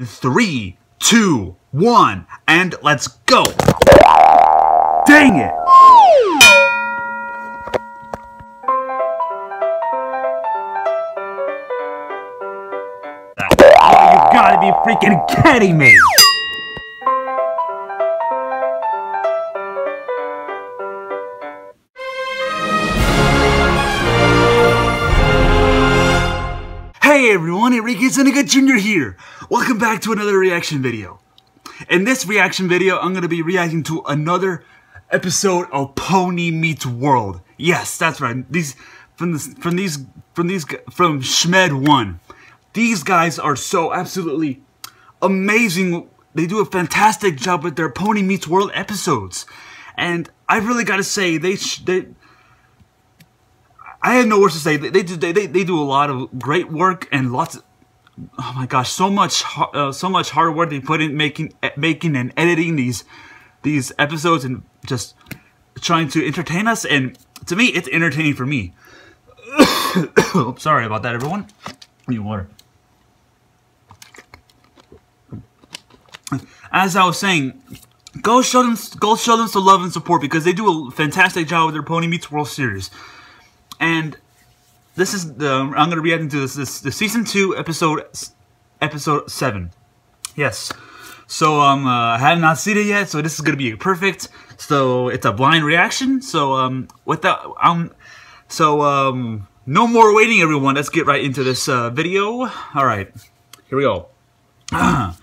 Three, two, one, and let's go! Dang it! You gotta be freaking kidding me! Zuniga Jr. here. Welcome back to another reaction video. In this reaction video, I'm gonna be reacting to another episode of Pony Meets World. Yes, that's right. These from this from these from these from Shmed One. These guys are so absolutely amazing. They do a fantastic job with their Pony Meets World episodes, and I really gotta say they they I have no words to say. They, they do they, they do a lot of great work and lots. Oh my gosh, so much uh, so much hard work they put in making making and editing these these episodes and just trying to entertain us. And to me, it's entertaining for me. Sorry about that, everyone. Need water. As I was saying, go show them go show them some love and support because they do a fantastic job with their Pony Meets World series. And this is the I'm going to be react to this, this the season two episode episode seven. Yes. So um uh, I have not seen it yet, so this is gonna be perfect. So it's a blind reaction. So um without um so um no more waiting, everyone. Let's get right into this uh, video. All right, here we go.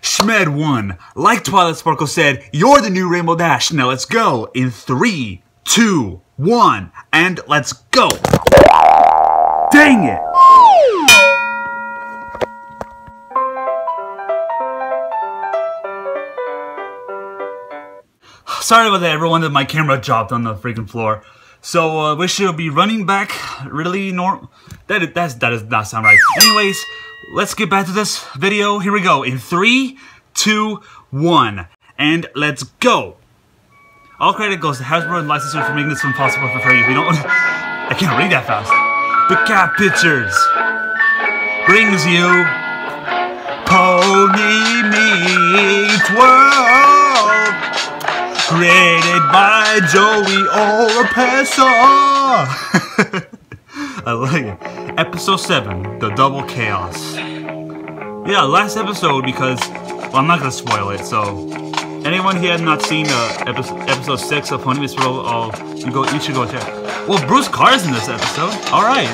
Shmed one, like Twilight Sparkle said, you're the new Rainbow Dash. Now let's go in three, two, one, and let's go! Dang it! Sorry about that, everyone, that my camera dropped on the freaking floor. So, uh, we should be running back really normal. That, that's, that does not sound right. Anyways, let's get back to this video. Here we go. In three, two, one, and let's go! All credit goes to Hasbro and licensors for making this film possible for free. We don't. I can't read that fast. The Cat Pictures brings you Pony Meets World, created by Joey Oropesa. I like it. Episode 7, The Double Chaos. Yeah, last episode because, well, I'm not gonna spoil it, so anyone here not seen uh, episode, episode six of Pony Meets World, uh, you go, you should go check. Well, Bruce Carr's in this episode. All right,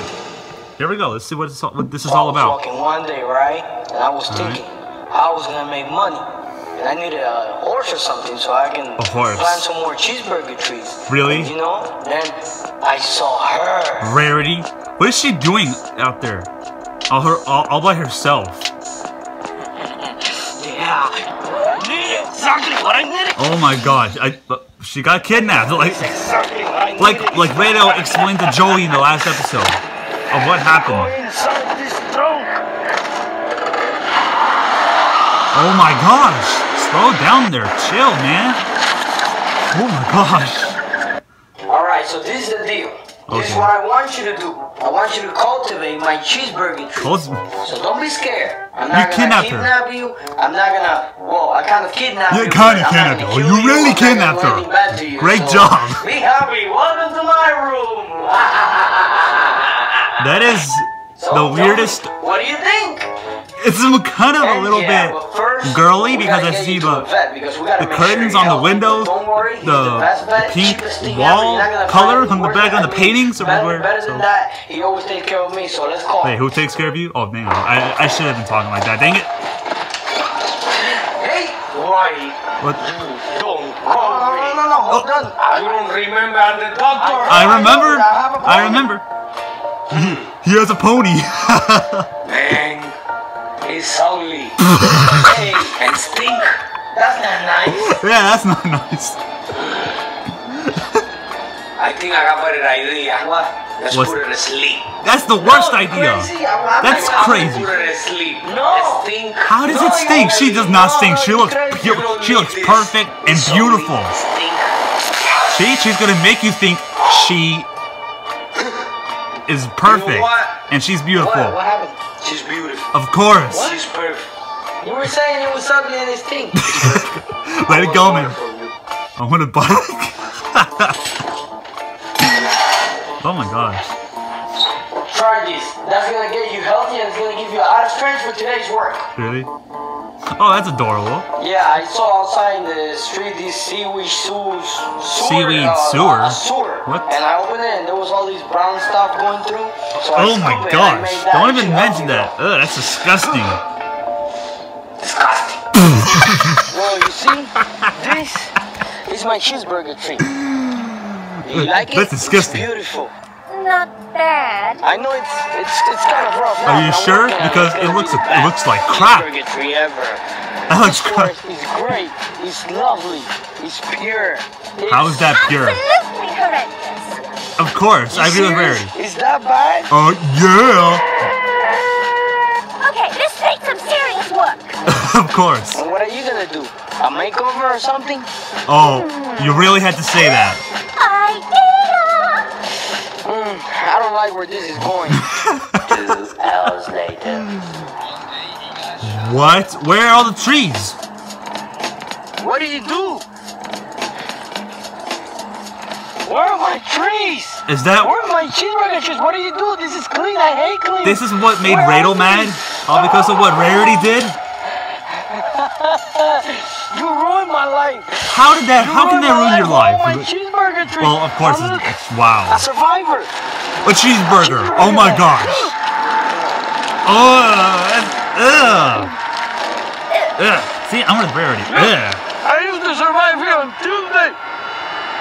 here we go. Let's see what, all, what this is all about. Walking one day, right, and I was all thinking right. I was gonna make money, and I needed a horse or something so I can plant some more cheeseburger trees. Really? And, you know, then I saw her. Rarity. What is she doing out there? All her, all, all by herself. yeah exactly what I needed. Oh my gosh, I, uh, she got kidnapped. Like, exactly like, like Rado explained to Joey in the last episode of what happened. Oh my gosh, slow down there, chill, man. Oh my gosh. All right, so this is the deal. Okay. This is what I want you to do. I want you to cultivate my cheeseburger tree. so don't be scared. I'm not you gonna kidnap her. you. I'm not gonna. Well, I kind of kidnapped you. You kind of kidnapped her. You really kidnapped her. Great so job. Be happy. Welcome to my room. that is so the weirdest. What do you think? It's kind of a little yeah, bit first, girly because I see the the curtains sure on the windows, worry, the, the pink wall color on the back on the paintings everywhere. Better, so. that, he always takes care of me. So let's call. Wait, who takes care of you? Oh man, I I should have been talking like that. Dang it. Hey, why? What? Don't call me. No, no, no, hold oh. on. I don't remember the doctor. I remember. I remember. he has a pony. Bang is ugly. hey, and stink. That's not nice. Yeah, that's not nice. I think I got a better idea. What? Let's What's put her to sleep. That's the worst no, idea. Crazy. That's I, crazy. Put her to sleep. No. Stink. How does no, it stink? She does not stink. She looks she looks perfect and beautiful. See, she's gonna make you think she is perfect you know and she's beautiful. What? what happened? She's beautiful. Of course. She's perfect. You were saying it was ugly and it stinks. Let it go, man. I want to bike. oh my gosh. Try this. That's gonna get you healthy and it's gonna give you a lot of strength for today's work. Really? Oh, that's adorable. Yeah, I saw outside in the street this seaweed sewer. Seaweed uh, sewer? Uh, sewer. What? And I opened it and there was all these brown stuff going through. So oh my gosh. Don't even mention that. Ugh, that's disgusting. disgusting. well, you see, this is my cheeseburger tree. You like it? That's disgusting. It's beautiful not bad. I know it's it's it's kind of rough. Are you sure? Because it looks it looks like crap. Ever. That looks crap. It's great. It's lovely. It's pure. It's How is that pure? Absolutely horrendous. Of course, you I agree with Mary. Is that bad? Oh uh, yeah. Okay, this takes some serious work. of course. And what are you gonna do? A makeover or something? Oh, you really had to say that. Mm, I don't like where this is going. Two hours later. What? Where are all the trees? What do you do? Where are my trees? Is that where are my cheeseburger trees? What do you do? This is clean. I hate clean. This is what made Radel mad? All because of what Rarity did? you ruined my life. How did that? You how can that ruin your life? Cheeseburger. Well, of course, it's, wow. A survivor. A cheeseburger. Oh my gosh. Oh, ugh. Ugh. See, I'm with Rarity. Ugh. I used to survive here on Tuesday.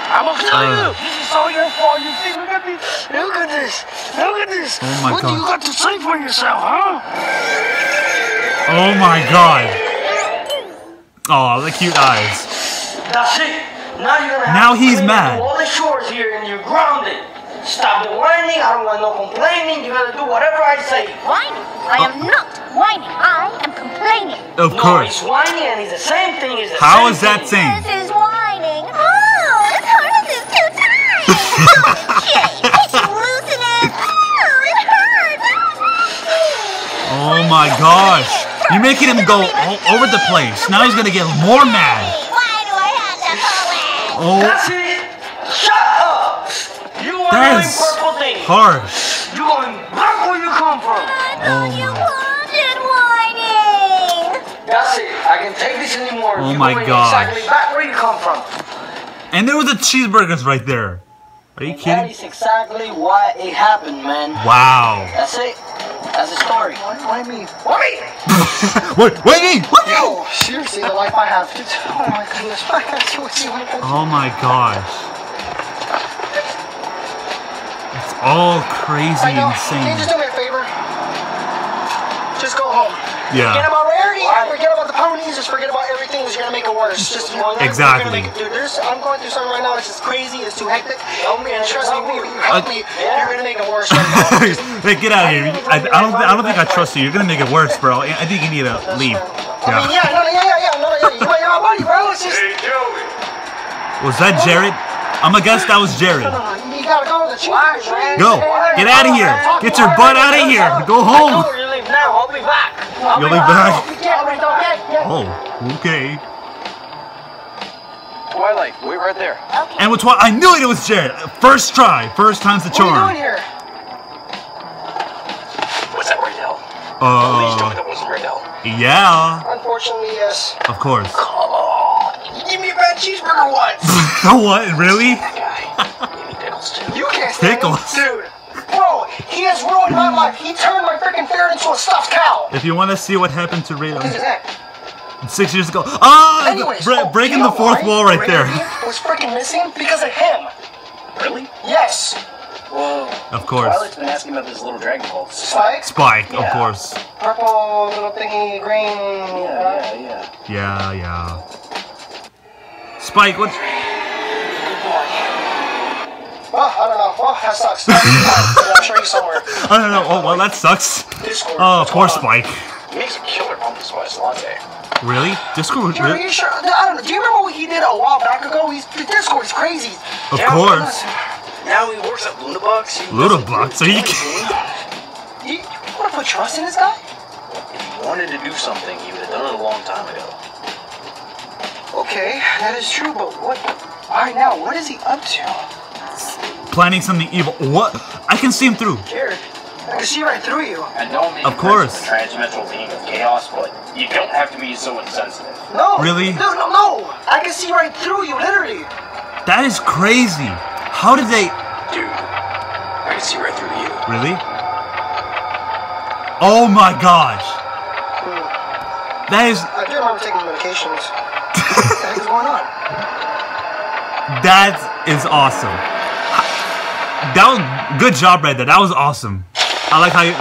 I'm gonna kill uh, you. This is all your fault. You see, look at this. Look at this. Look at this. Oh my what god. What do you got to say for yourself, huh? Oh my god. Oh, the cute eyes. That's it. Now you're gonna Now he's mad. all the shores here and you're grounded. Stop the whining. I don't want no complaining. You gotta do whatever I say. Whining? I am oh. not whining. I am complaining. Of no, course. he's whining and he's the same thing. He's the How same is that thing. same? This is whining. Oh, this harness is too tight. okay, oh, I should loosen it. Oh, it hurts. Oh my gosh. You're making him go all over the place. Now he's gonna get more mad. Oh. That's it. Shut up. You are That doing purple things. harsh. You're going back where you come from. I Oh thought you my. wanted whining. That's it. I can take this anymore. Oh You're my going gosh. Exactly back where you come from. And there was the cheeseburgers right there. Are you That kidding? is exactly why it happened, man. Wow. That's it. That's a story. Why me? Why me? what? What do you mean? What do you Yo, seriously, the life I have. Oh my goodness. I have to see Oh my gosh. It's all crazy I know. insane. Can you just do me a favor? Just go home. Yeah. Forget about. Forget about the ponies. Just forget about everything. Because you're gonna make it worse. Just you Exactly. Make it, dude, there's, I'm going through something right now. It's just crazy. It's too hectic. Help me and trust me. You, you help Uh, me. You're gonna make it worse. Right now. hey, get out of here. I, I don't. I don't think I trust you. You're gonna make it worse, bro. I think you need to leave. I mean, Yeah. yeah, no, no, yeah, yeah, yeah, no, no, yeah. You're my, buddy, bro. It's just. Was that Jared? I'm gonna guess that was Jared. No, no, no. You gotta go to the. Go. Get out of here. Get your butt out of here. Go home. Where you live now. I'll be back. I'll You'll be be back. Yeah, wait, don't get, yeah. Oh, okay. Twilight, wait right there. And with what I knew it, it was Jared. First try. First time's the charm. What are you charm. doing here? Was that Raydell? Please tell me Uh, that wasn't Raydell. yeah. Unfortunately, yes. Of course. Come You give me a bad cheeseburger once. what? Really? That guy. Give me pickles too. You can't stand him. Pickles. Dude. Bro, he has ruined my life. He turned my freaking ferret into a stuffed cow. If you want to see what happened to Radon Look at that. six years ago, ah, Anyways, bre- oh, breaking the fourth why wall right there. Rarity was freaking missing because of him. Really? Yes. Whoa. Of course. Twilight's been asking about this little dragon balls. Spike, Spike, of course. purple little thingy, green. Yeah, yeah, yeah. Yeah, yeah. Spike, what? Oh, I don't know. Well, that sucks. I'll show you somewhere. I don't know. Oh, well, that sucks. Discord. Oh, What's poor going? Spike. He makes a killer pumpkin spice latte. Really? Discord? Are Really? you sure? I don't know. Do you remember what he did a while back ago? He's the Discord is crazy. Of Yeah, course. Now he works at Lunabucks. He Lunabucks? Are you You, you want to put trust in this guy? If he wanted to do something, he would have done it a long time ago. Okay, that is true, but what? Alright, now, what is he up to? Planning something evil. What? I can see him through. Garrett, I can see right through you. I know I'm Of course. a transmetal being of chaos, but you don't have to be so insensitive. No! Really? No, no, no! I can see right through you, literally! That is crazy. How did they? Dude, I can see right through you. Really? Oh my gosh. That is I do remember taking medications. what the heck is going on? that is awesome. That was good job right there. That was awesome. I like how you.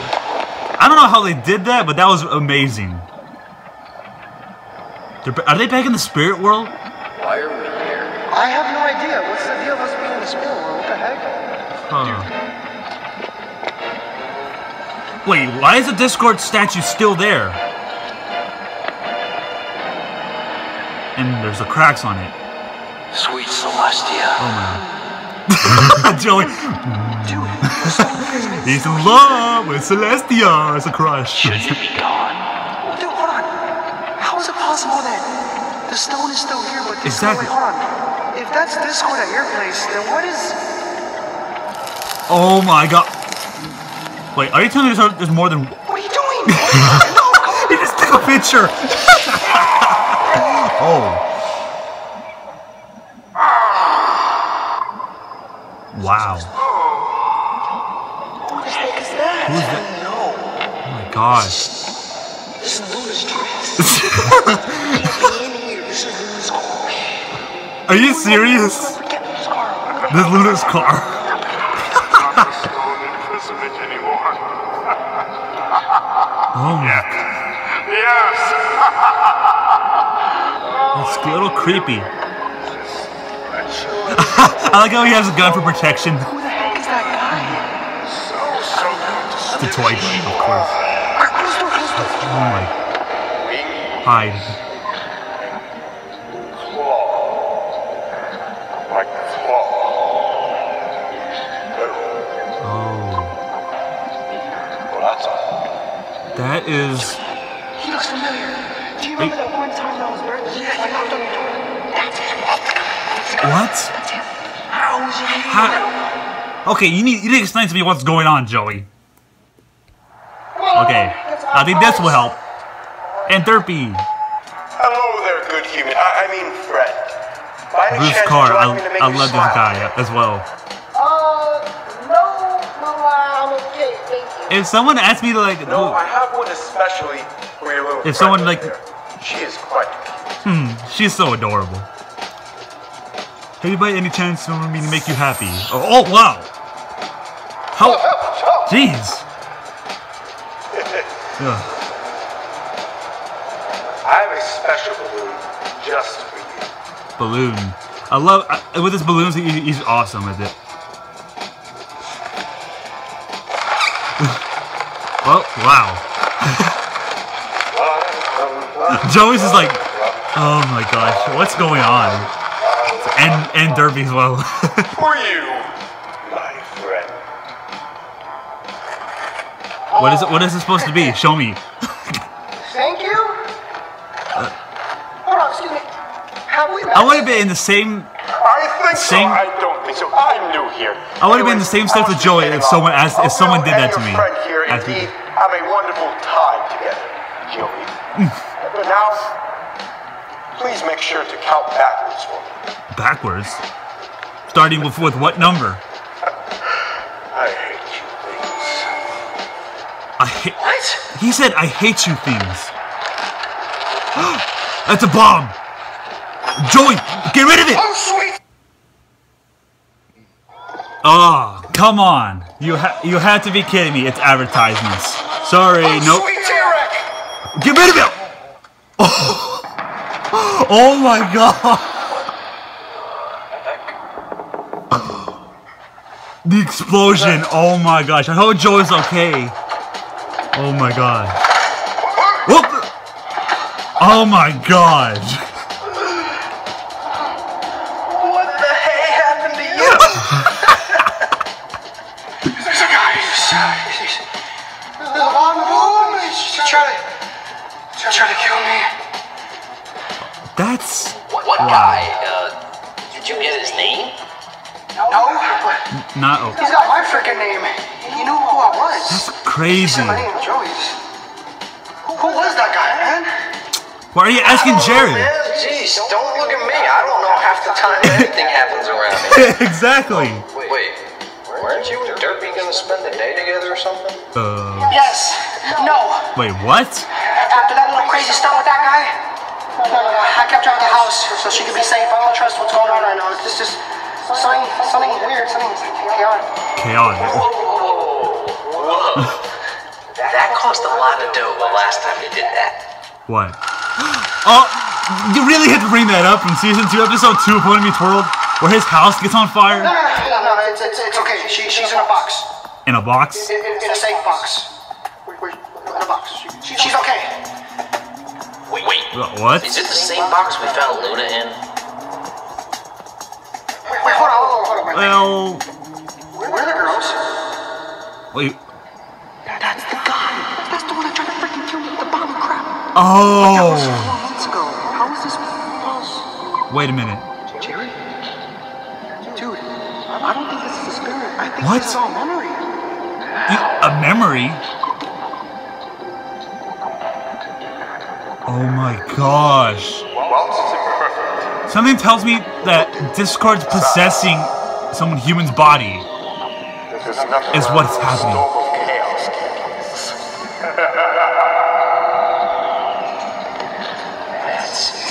I don't know how they did that, but that was amazing. They're, are they back in the spirit world? Why are we here? I have no idea. What's the deal with us being in the spirit world? What the heck? Huh. Wait, why is the Discord statue still there? And there's the cracks on it. Sweet Celestia. Oh my. Joey, Dude, the stone is he's in love with Celestia. It's a crush. Shouldn't it be gone? Dude, hold on. How is it possible that the stone is still here, but the Exactly. Stone, wait, hold on. If that's Discord at your place, then what is? Oh my god. Wait, are you telling me there's, there's more than. What are you doing? no, come. He just took a picture! oh. Wow. Who the heck is that? Who's that? No, Oh my gosh. this is Luna's dress. He can't be in here. This is Luna's car. Are you serious? Car. This Luna's car. Oh my. Yes. That's a little creepy. I like how he has a gun for protection. Who the heck is that guy? The toy gun, of course. Quick, close the door, close the. Oh my. Hide. Like claw. Oh. Well, that's all. That is. He looks familiar. Do you remember that one time I was birthday? I knocked on your door. What? How? Okay, you need you need to explain to me what's going on, Joey. Okay, I think this will help. And Derpy, Hello there, good human. I, I mean, friend. By any Bruce chance, Carr, would I, like me to make I you love this guy as well. Uh, no, no, I'm okay, thank you. If someone asked me to like, No, I have one especially for your little If someone, like- there. She is quite hmm, she's so adorable. Hey, by any chance, want me to make you happy? Oh, oh wow! How? Jeez. Ugh. I have a special balloon just for you. balloon. I love I, with his balloons. He, he's awesome with it. well, wow. Joey's is like, oh my gosh, what's going on? And and Derpy as well. For you, my friend. what is it? What is it supposed to be? Show me. Thank you? Hold on, excuse me. Have we met? I want to be in the same. I think Same- so. I don't think so. I'm new here. I would've been in the same Anyways, steps with I Joey if someone getting asked- if someone did that to me. your friend here Asked me indeed to- have a wonderful time together, Joey. Mm. but now, please make sure to count backwards for me. Backwards. Starting with, with what number? I hate you things. I hate. What? He said, "I hate you things." That's a bomb. Joey, get rid of it. Oh, sweet! Oh, come on. You ha- you had to be kidding me. It's advertisements. Sorry, Oh, nope. Get rid of it. Oh, oh my god. The explosion. Oh my gosh. I hope Joey's okay. Oh my god. Whoop. Oh my god. What the heck happened to you? There's a guy inside. On the moon? She's trying to, trying to kill me. That's What, what guy? He's got my freaking name. He knew who I was. that's crazy. My name is Joey's. Who, who was that guy, man? Why are you asking? Oh, man, jeez, don't look at me. I don't know half the time anything happens around here. exactly. Wait, wait. weren't you and Derpy gonna spend the day together or something? Uh, Yes. No. wait, what? After that little crazy stuff with that guy, no, no, no. I kept her at the house so she could be safe. I don't trust what's going on right now. It's just something, something weird, something chaotic. Chaotic. Whoa. that cost a lot of dough the last time you did that. What? Oh, you really had to bring that up in season two, episode two of Pony Meets World, where his house gets on fire No, no, no, no, no, it's, it's, it's okay. She, she's in a box. in a box. In, in, in a safe box. Wait, wait, in a box. She, she's okay. Wait, wait. What? Is it the same box we found Luna in? Wait, wait, hold on, hold on, hold on. Wait, Well, wait. Where are the girls? wait. That's the guy. That's the one that tried to freaking kill me with the bomb and crap. Oh, months ago. How is this possible? wait a minute. Jerry? Dude, I don't think this is a spirit. I think What? this is all memory. You- A memory? Oh my gosh. Something tells me that Discord's possessing some human's body. Is Is what's happening. storm of chaos taking place.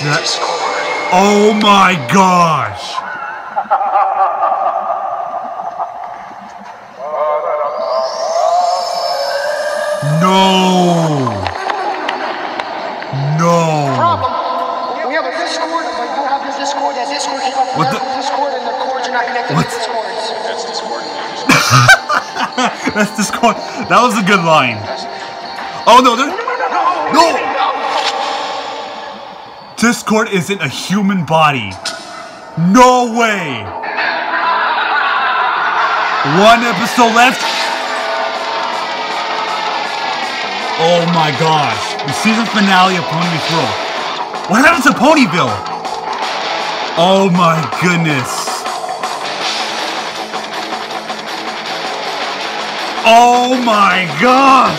That- oh my gosh. No. What? to Discords. That's Discord. That was a good line. Oh no, there. No. Discord isn't a human body. No way. One episode left. Oh my gosh. The season finale of Pony Meets What happens to Ponyville? Oh my goodness. Oh my gosh!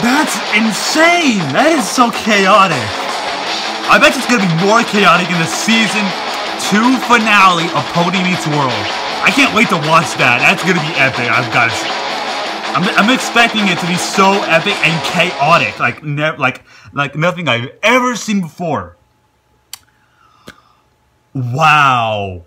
That's insane! That is so chaotic. I bet it's gonna be more chaotic in the season two finale of Pony Meets World. I can't wait to watch that. That's gonna be epic. I've got to. I'm, I'm expecting it to be so epic and chaotic, like ne- like like nothing I've ever seen before. Wow.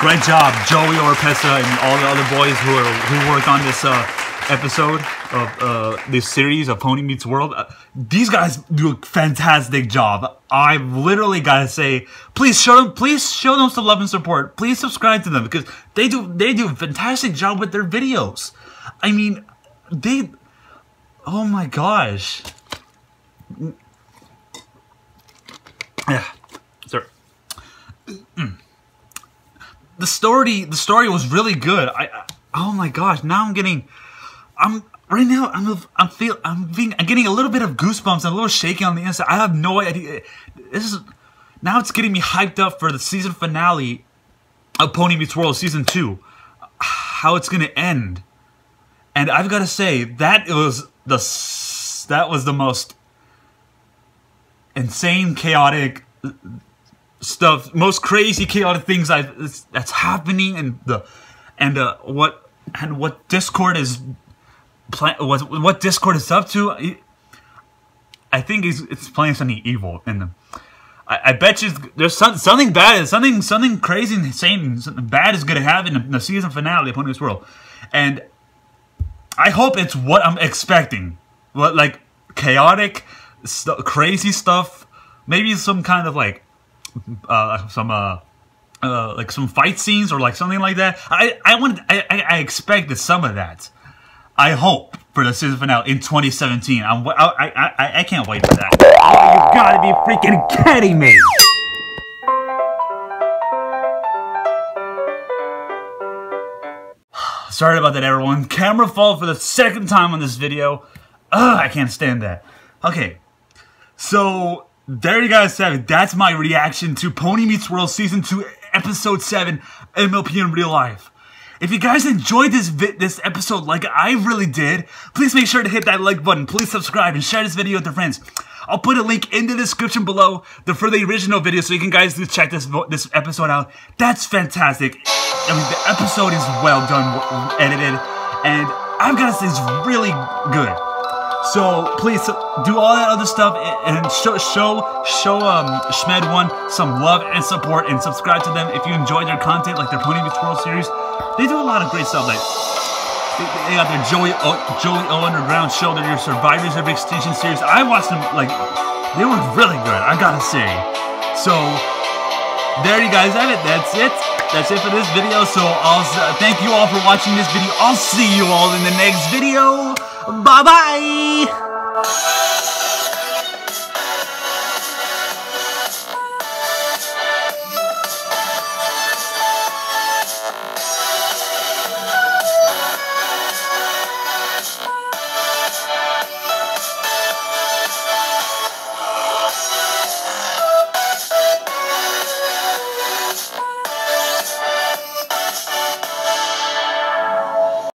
Great job, Joey Oropesa and all the other boys who are who worked on this uh, episode of uh, this series of Pony Meets World. Uh, these guys do a fantastic job. I literally gotta say, please show them, please show them some love and support. Please subscribe to them because they do they do a fantastic job with their videos. I mean, they. Oh my gosh. Yeah, the story the story was really good. I, I oh my gosh, now I'm getting I'm right now I'm I'm feel I'm being I'm getting a little bit of goosebumps and a little shaky on the inside. I have no idea. This is now it's getting me hyped up for the season finale of Pony Meets World season 2. How it's going to end. And I've got to say that was the that was the most insane chaotic stuff, most crazy chaotic things I've that's happening, and the and uh, what and what Discord is what what Discord is up to. I- I think it's, it's playing something evil in them. I, I bet you there's some, something bad, is something something crazy, insane, something bad is gonna happen in the season finale of Pony This World, and I hope it's what I'm expecting. What like chaotic, st- crazy stuff. Maybe some kind of like uh, some uh, uh, like some fight scenes or like something like that. I I want I, I expected some of that. I hope for the season finale in 2017. I'm I I I, I can't wait for that. You gotta be freaking kidding me! Sorry about that, everyone. Camera fault for the second time on this video. Ugh, I can't stand that. Okay, so there you guys have it. That's my reaction to Pony Meets World Season 2, Episode 7, MLP in Real Life. If you guys enjoyed this this episode like I really did, please make sure to hit that like button. Please subscribe and share this video with your friends. I'll put a link in the description below for the original video so you can guys check this this episode out. That's fantastic. I mean, the episode is well done, edited, and I've got to say it's really good. So please do all that other stuff and show show show um Shmed One some love and support and subscribe to them if you enjoy their content, like their Pony Meets World series. They do a lot of great stuff. Like they, got their Joey o, Joey O Underground show, their Survivors of Extinction series. I watched them like they were really good. I gotta say. So there you guys have it. That's it. That's it for this video. So I'll uh, thank you all for watching this video. I'll see you all in the next video. Bye bye.